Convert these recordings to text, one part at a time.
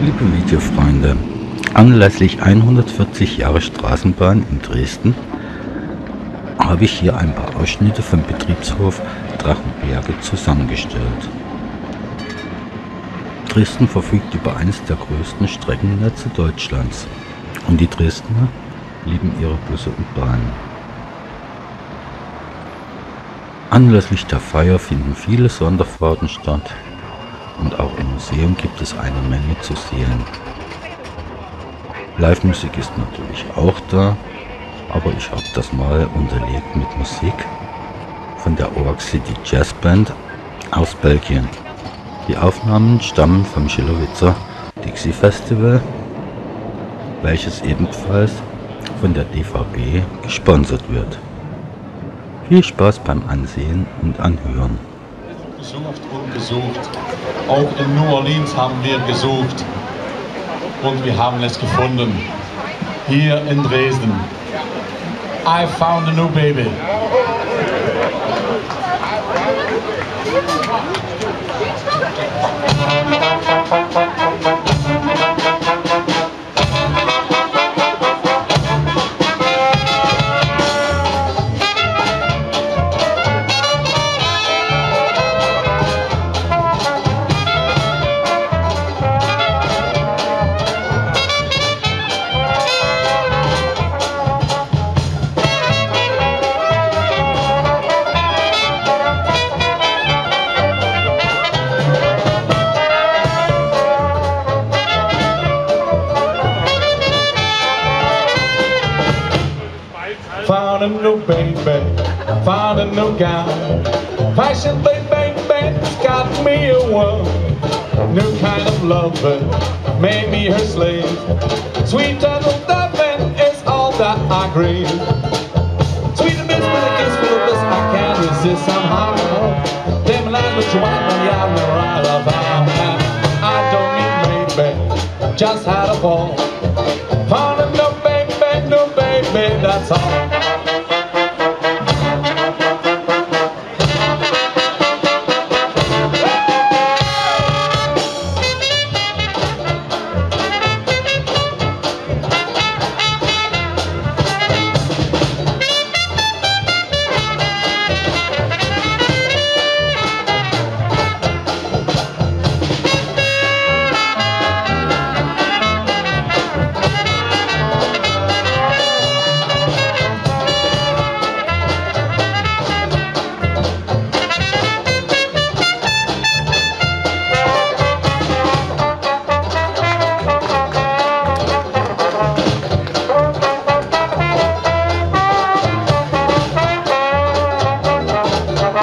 Liebe Videofreunde, anlässlich 140 Jahre Straßenbahn in Dresden habe ich hier ein paar Ausschnitte vom Betriebshof Drachenberge zusammengestellt. Dresden verfügt über eines der größten Streckennetze Deutschlands und die Dresdner lieben ihre Busse und Bahnen. Anlässlich der Feier finden viele Sonderfahrten statt und auch im Museum gibt es eine Menge zu sehen. Live-Musik ist natürlich auch da, aber ich habe das mal unterlegt mit Musik von der Org City Jazz Band aus Belgien. Die Aufnahmen stammen vom Schillerwitzer Dixie Festival, welches ebenfalls von der DVB gesponsert wird. Viel Spaß beim Ansehen und Anhören. Gesucht und gesucht. Auch in New Orleans haben wir gesucht und wir haben es gefunden. Hier in Dresden. I found a new baby. Found a found a new gown. Fashion baby, baby, it's got me a one. New kind of loving, made me her slave. Sweet little loving is all that I crave. Sweet miss with a kiss, with a kiss, I can't resist somehow. Damn lies, but you want me out in the right of I don't need maybe, just had a ball.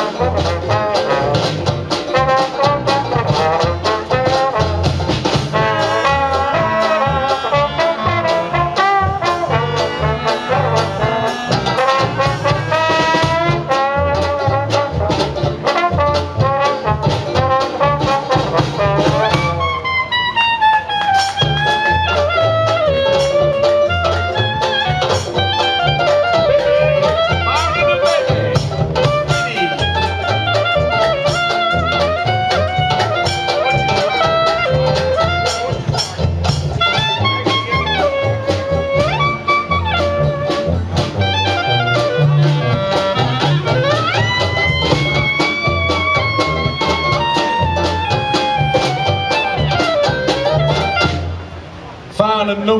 Found a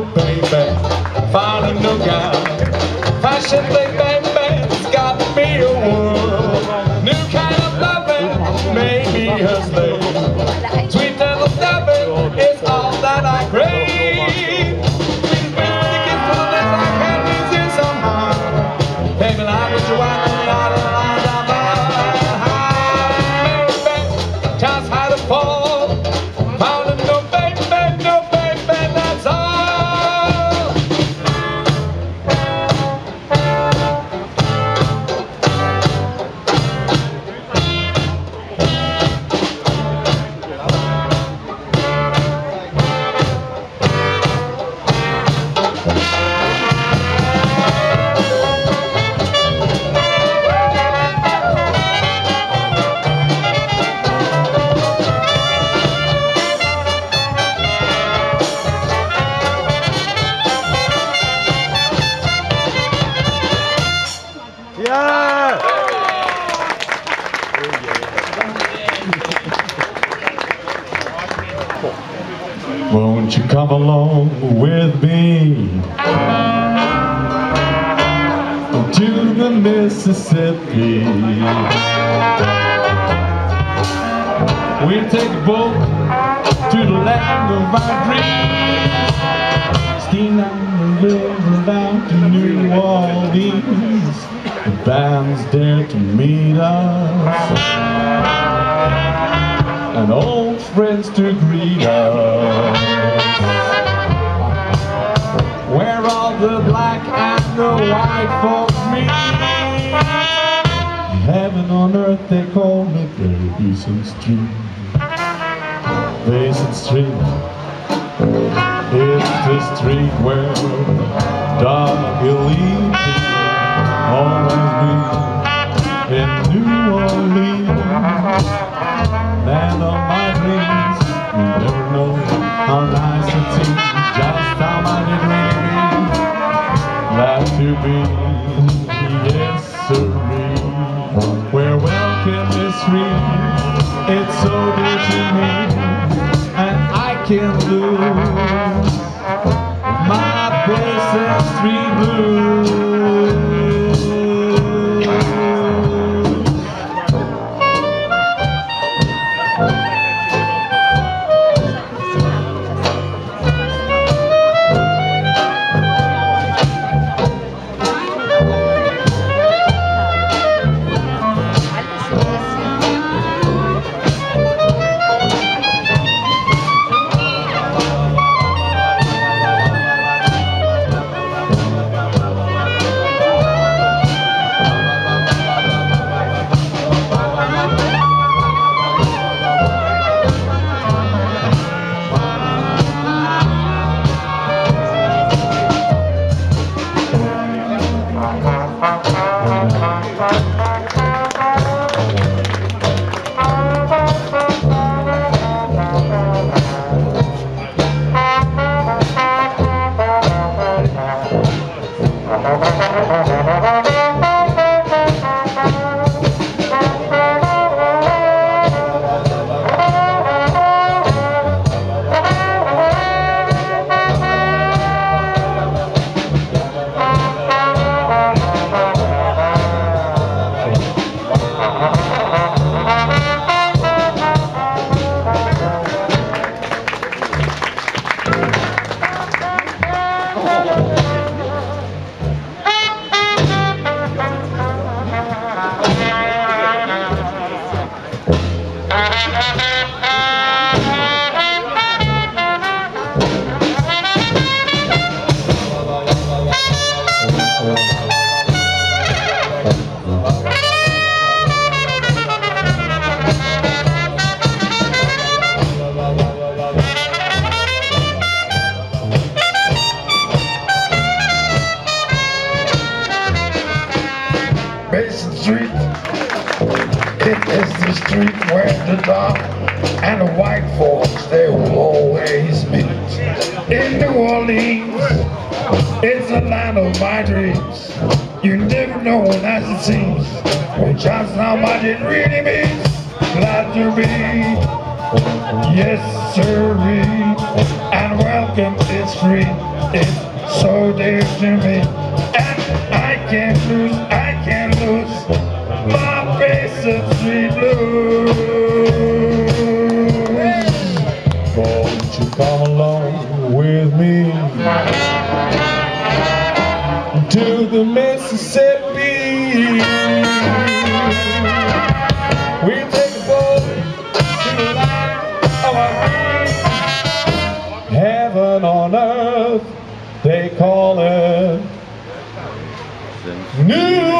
baby, found a new guy. Fashion baby, the Mississippi? We'll take a boat to the land of our dreams. Steam down the river down to New Orleans. The band's there to meet us. And old friends to greet us. Where all the black and the white folks. Heaven on earth they call me it Basin Street. Basin Street. It's the street where Doug Gillespie always be in New Orleans. Land of my dreams, you never know how nice it seems, just how really means. Glad to be, Ha ha Street where the dark and the white folks they will always meet. In New Orleans, it's the land of my dreams. You never know as it seems. When just how much it really means. Glad to be, yes sirree. And welcome it's free. It's so dear to me. And I can't lose, I can't lose my Basin Street blues. Won't you come along with me to the Mississippi? We'll take a boat to the land of our. Heaven on earth, they call it New